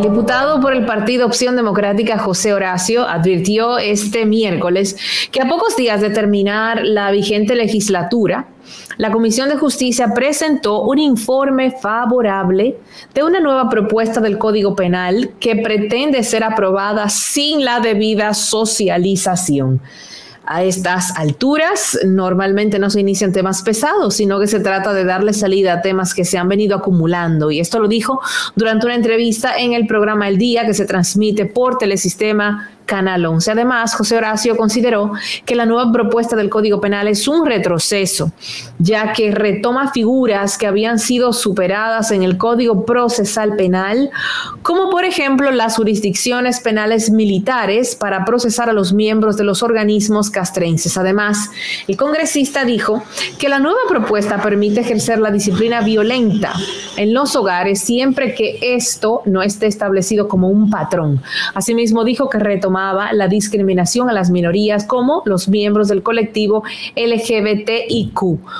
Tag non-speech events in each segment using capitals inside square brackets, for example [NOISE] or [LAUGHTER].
El diputado por el Partido Opción Democrática, José Horacio, advirtió este miércoles que a pocos días de terminar la vigente legislatura, la Comisión de Justicia presentó un informe favorable de una nueva propuesta del Código Penal que pretende ser aprobada sin la debida socialización a estas alturas normalmente no se inician temas pesados, sino que se trata de darle salida a temas que se han venido acumulando. Y esto lo dijo durante una entrevista en el programa El Día que se transmite por Telesistema Canal 11. Además, José Horacio consideró que la nueva propuesta del Código Penal es un retroceso, ya que retoma figuras que habían sido superadas en el Código Procesal Penal, como por ejemplo las jurisdicciones penales militares para procesar a los miembros de los organismos castrenses. Además, el congresista dijo que la nueva propuesta permite ejercer la disciplina violenta en los hogares siempre que esto no esté establecido como un patrón. Asimismo, dijo que la discriminación a las minorías como los miembros del colectivo LGBTIQ.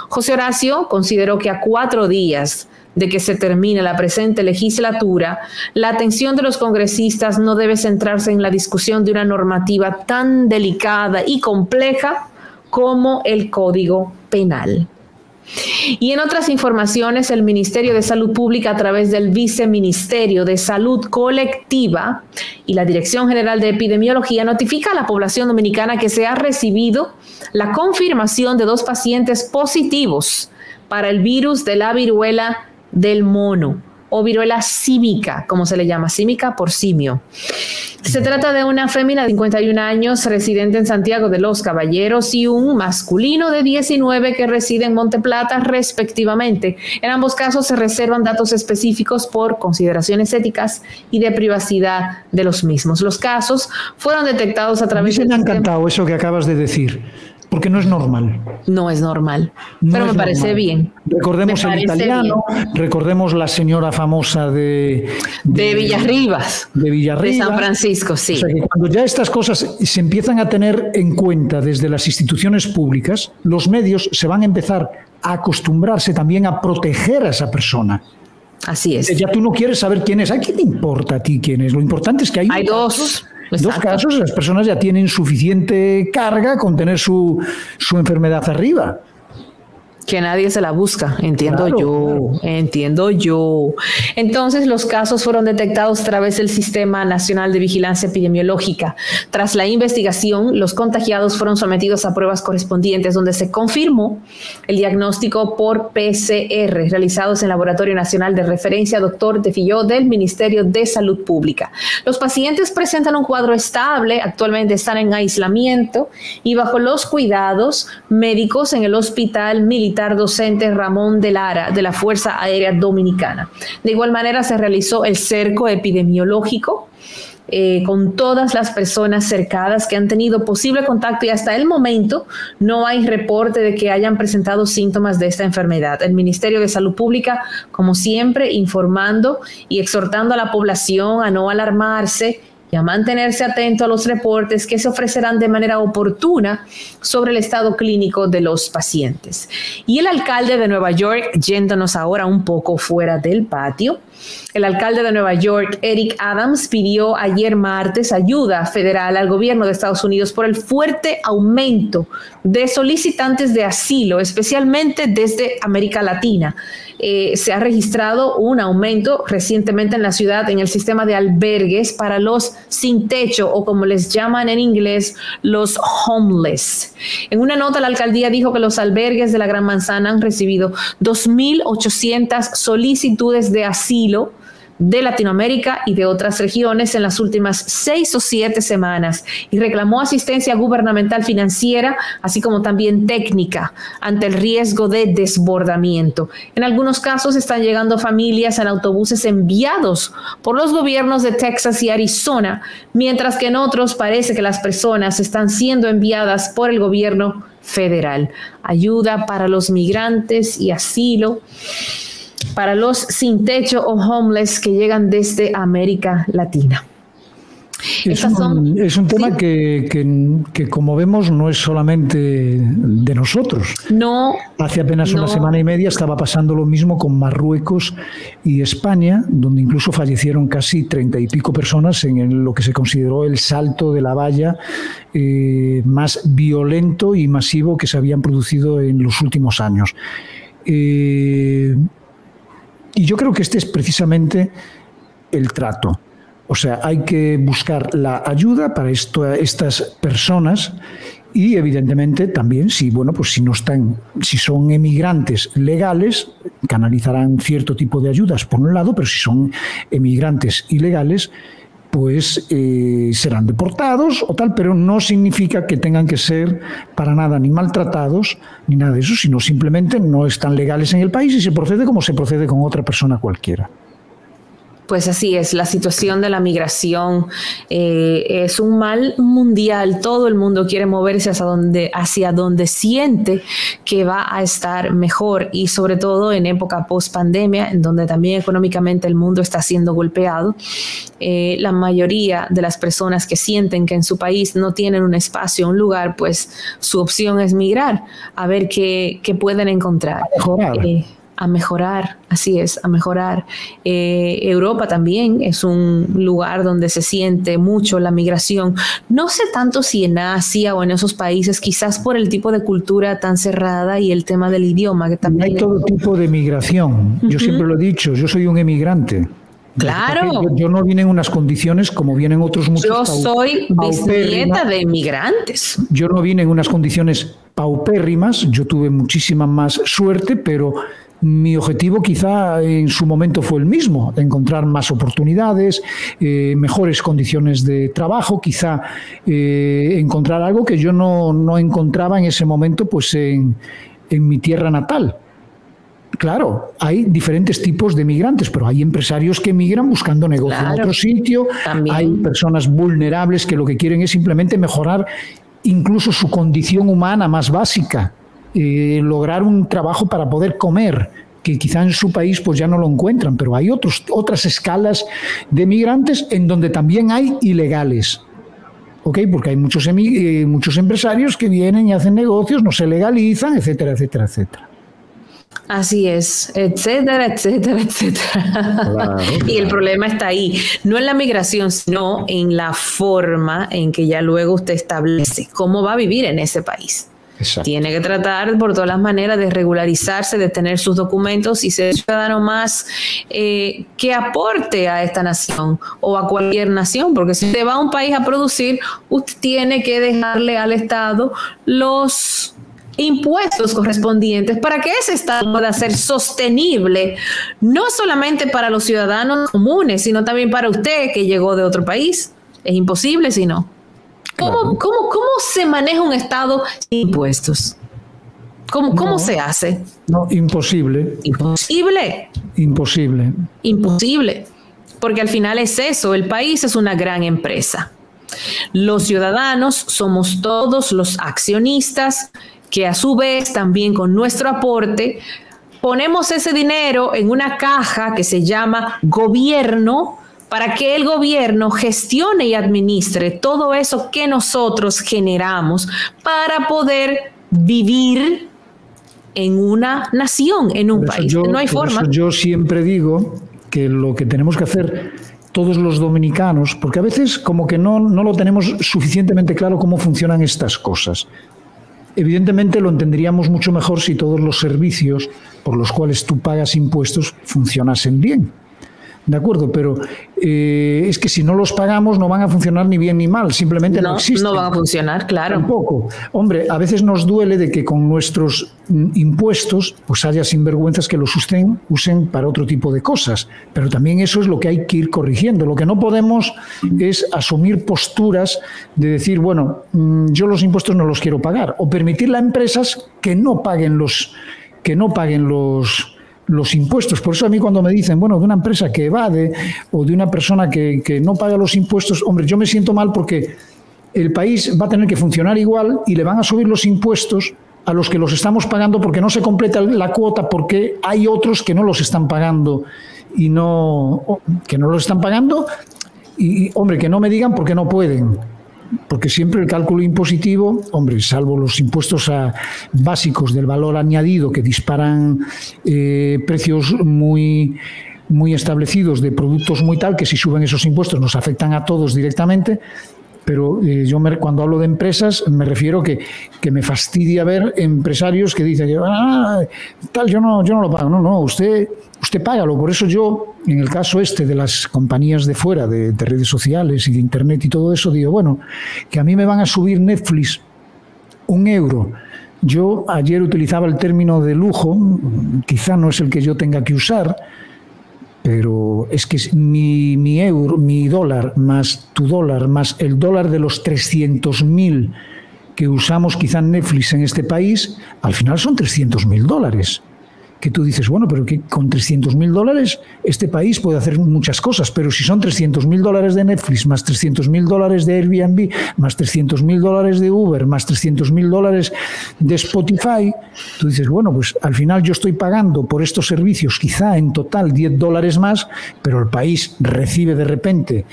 José Horacio consideró que a cuatro días de que se termine la presente legislatura, la atención de los congresistas no debe centrarse en la discusión de una normativa tan delicada y compleja como el Código Penal. Y en otras informaciones, el Ministerio de Salud Pública a través del Viceministerio de Salud Colectiva y la Dirección General de Epidemiología notifica a la población dominicana que se ha recibido la confirmación de dos pacientes positivos para el virus de la viruela del mono o viruela símica, como se le llama, símica por simio. Se trata de una fémina de 51 años residente en Santiago de los Caballeros y un masculino de 19 que reside en Monteplata respectivamente. En ambos casos se reservan datos específicos por consideraciones éticas y de privacidad de los mismos. Los casos fueron detectados a través de... Me ha encantado eso que acabas de decir porque no es normal. No es normal, pero me parece bien. Recordemos el italiano, recordemos la señora famosa de, de, Villarribas. De Villarribas. De San Francisco, sí. O sea que cuando ya estas cosas se empiezan a tener en cuenta desde las instituciones públicas, los medios se van a empezar a acostumbrarse también a proteger a esa persona. Así es. Ya tú no quieres saber quién es. ¿A qué te importa a ti quién es? Lo importante es que hay, hay dos. En dos casos las personas ya tienen suficiente carga con tener su, su enfermedad arriba que nadie se la busca, entiendo yo, entiendo yo. Entonces los casos fueron detectados a través del Sistema Nacional de Vigilancia Epidemiológica. Tras la investigación, los contagiados fueron sometidos a pruebas correspondientes donde se confirmó el diagnóstico por PCR realizados en el Laboratorio Nacional de Referencia Doctor de Filló del Ministerio de Salud Pública. Los pacientes presentan un cuadro estable, actualmente están en aislamiento y bajo los cuidados médicos en el Hospital Militar docente Ramón de Lara de la Fuerza Aérea Dominicana. De igual manera se realizó el cerco epidemiológico eh, con todas las personas cercadas que han tenido posible contacto y hasta el momento no hay reporte de que hayan presentado síntomas de esta enfermedad. El Ministerio de Salud Pública, como siempre, informando y exhortando a la población a no alarmarse y a mantenerse atento a los reportes que se ofrecerán de manera oportuna sobre el estado clínico de los pacientes. Y el alcalde de Nueva York, yéndonos ahora un poco fuera del patio, el alcalde de Nueva York, Eric Adams, pidió ayer martes ayuda federal al gobierno de Estados Unidos por el fuerte aumento de solicitantes de asilo, especialmente desde América Latina. Eh, se ha registrado un aumento recientemente en la ciudad en el sistema de albergues para los sin techo o como les llaman en inglés, los homeless. En una nota, la alcaldía dijo que los albergues de la Gran Manzana han recibido 2.800 solicitudes de asilo de Latinoamérica y de otras regiones en las últimas seis o siete semanas y reclamó asistencia gubernamental financiera, así como también técnica, ante el riesgo de desbordamiento. En algunos casos están llegando familias en autobuses enviados por los gobiernos de Texas y Arizona, mientras que en otros parece que las personas están siendo enviadas por el gobierno federal. Ayuda para los migrantes y asilo para los sin techo o homeless que llegan desde América Latina. Es, un, es un, tema que, que, como vemos, no es solamente de nosotros. No. Hace apenas una semana y media estaba pasando lo mismo con Marruecos y España, donde incluso fallecieron casi treinta y pico personas en lo que se consideró el salto de la valla eh, más violento y masivo que se habían producido en los últimos años. Eh, y yo creo que este es precisamente el trato. O sea, hay que buscar la ayuda para estas personas y evidentemente también si bueno pues si no están si son emigrantes legales canalizarán cierto tipo de ayudas por un lado pero si son emigrantes ilegales pues eh, serán deportados o tal, pero no significa que tengan que ser para nada ni maltratados ni nada de eso, sino simplemente no están legales en el país y se procede como se procede con otra persona cualquiera. Pues así es, la situación de la migración eh, es un mal mundial. Todo el mundo quiere moverse hacia donde, hacia donde siente que va a estar mejor y sobre todo en época post pandemia, en donde también económicamente el mundo está siendo golpeado. Eh, la mayoría de las personas que sienten que en su país no tienen un espacio, un lugar, pues su opción es migrar a ver qué, pueden encontrar. Eh, a mejorar, así es, a mejorar. Eh, Europa también es un lugar donde se siente mucho la migración. No sé tanto si en Asia o en esos países, quizás por el tipo de cultura tan cerrada y el tema del idioma que también... Hay todo tipo de migración. Yo siempre lo he dicho, yo soy un emigrante. Claro. Yo, no vine en unas condiciones como vienen otros muchos. Yo soy bisnieta de emigrantes. Yo no vine en unas condiciones paupérrimas, yo tuve muchísima más suerte, pero mi objetivo quizá en su momento fue el mismo, encontrar más oportunidades, eh, mejores condiciones de trabajo, quizá eh, encontrar algo que yo no, encontraba en ese momento pues en, mi tierra natal. Claro, hay diferentes tipos de migrantes, pero hay empresarios que emigran buscando negocio en otro sitio, hay personas vulnerables que lo que quieren es simplemente mejorar incluso su condición humana más básica eh, lograr un trabajo para poder comer, que quizá en su país pues ya no lo encuentran, pero hay otros, otras escalas de migrantes en donde también hay ilegales. ¿ok? Porque hay muchos, eh, muchos empresarios que vienen y hacen negocios, no se legalizan, etcétera, etcétera, etcétera. Así es, etcétera, etcétera, etcétera. [LAUGHS] y el problema está ahí, no en la migración, sino en la forma en que ya luego usted establece cómo va a vivir en ese país. Tiene que tratar por todas las maneras de regularizarse, de tener sus documentos y ser ciudadano más eh, que aporte a esta nación o a cualquier nación, porque si usted va a un país a producir, usted tiene que dejarle al Estado los impuestos correspondientes para que ese Estado pueda ser sostenible, no solamente para los ciudadanos comunes, sino también para usted que llegó de otro país. Es imposible si no. ¿Cómo, cómo, se maneja un Estado sin impuestos? ¿Cómo, cómo se hace? No, imposible. Imposible. Imposible. Imposible. Porque al final es eso, el país es una gran empresa. Los ciudadanos somos todos los accionistas que a su vez también con nuestro aporte ponemos ese dinero en una caja que se llama gobierno para que el gobierno gestione y administre todo eso que nosotros generamos para poder vivir en una nación, en un país. no hay forma. yo siempre digo que lo que tenemos que hacer todos los dominicanos, porque a veces como que no, no lo tenemos suficientemente claro cómo funcionan estas cosas. Evidentemente lo entenderíamos mucho mejor si todos los servicios por los cuales tú pagas impuestos funcionasen bien. De acuerdo, pero eh, es que si no los pagamos no van a funcionar ni bien ni mal, simplemente no, no existen. No van a funcionar, claro. Tampoco. Hombre, a veces nos duele de que con nuestros mm, impuestos pues haya sinvergüenzas que los usen, usen para otro tipo de cosas, pero también eso es lo que hay que ir corrigiendo. Lo que no podemos es asumir posturas de decir, bueno, mm, yo los impuestos no los quiero pagar, o permitirle a empresas que no paguen los que no paguen los los impuestos. Por eso a mí cuando me dicen, bueno, de una empresa que evade o de una persona que, no paga los impuestos, hombre, yo me siento mal porque el país va a tener que funcionar igual y le van a subir los impuestos a los que los estamos pagando porque no se completa la cuota porque hay otros que no los están pagando y no que no los están pagando Y, hombre, que no me digan por qué no pueden. Porque siempre el cálculo impositivo, hombre, salvo los impuestos básicos del valor añadido que disparan eh, precios muy, muy establecidos de productos muy tal, que si suben esos impuestos nos afectan a todos directamente, pero eh, yo cuando hablo de empresas me refiero que, que me fastidia ver empresarios que dicen, ah, tal, yo no, yo no lo pago. No, no, usted, usted págalo. Por eso yo, en el caso este de las compañías de fuera, de, de redes sociales y de Internet y todo eso, digo, bueno, que a mí me van a subir Netflix un euro. Yo ayer utilizaba el término de lujo, quizá no es el que yo tenga que usar, pero es que mi, mi, euro, mi dólar más tu dólar más el dólar de los 300.000 que usamos quizá Netflix en este país, al final son 300.000 dólares que tú dices, bueno, pero que con 300 mil dólares este país puede hacer muchas cosas, pero si son 300 mil dólares de Netflix, más 300 mil dólares de Airbnb, más 300 mil dólares de Uber, más 300 mil dólares de Spotify, tú dices, bueno, pues al final yo estoy pagando por estos servicios quizá en total 10 dólares más, pero el país recibe de repente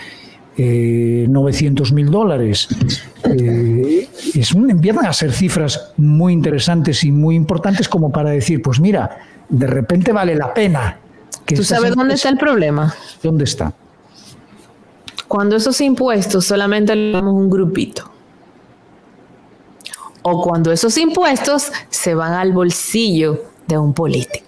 eh, 900 mil dólares. Eh, es empiezan a ser cifras muy interesantes y muy importantes como para decir, pues mira, de repente vale la pena. Que ¿Tú sabes dónde está el problema? ¿Dónde está? Cuando esos impuestos solamente le damos un grupito. O cuando esos impuestos se van al bolsillo de un político.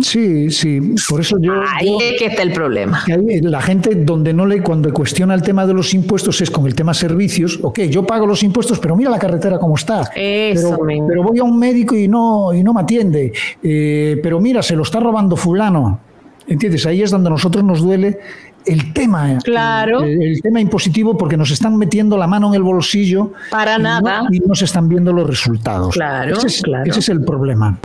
Sí, sí, por eso yo... Ahí es que está el problema. La gente donde no le, cuando cuestiona el tema de los impuestos es con el tema servicios, ok, yo pago los impuestos, pero mira la carretera cómo está. Eso pero, pero voy a un médico y no, y no me atiende. Eh, pero mira, se lo está robando fulano. ¿Entiendes? Ahí es donde a nosotros nos duele el tema, claro. el, tema impositivo, porque nos están metiendo la mano en el bolsillo. Para nada. y no se están viendo los resultados. Claro, ese claro. Ese es el problema.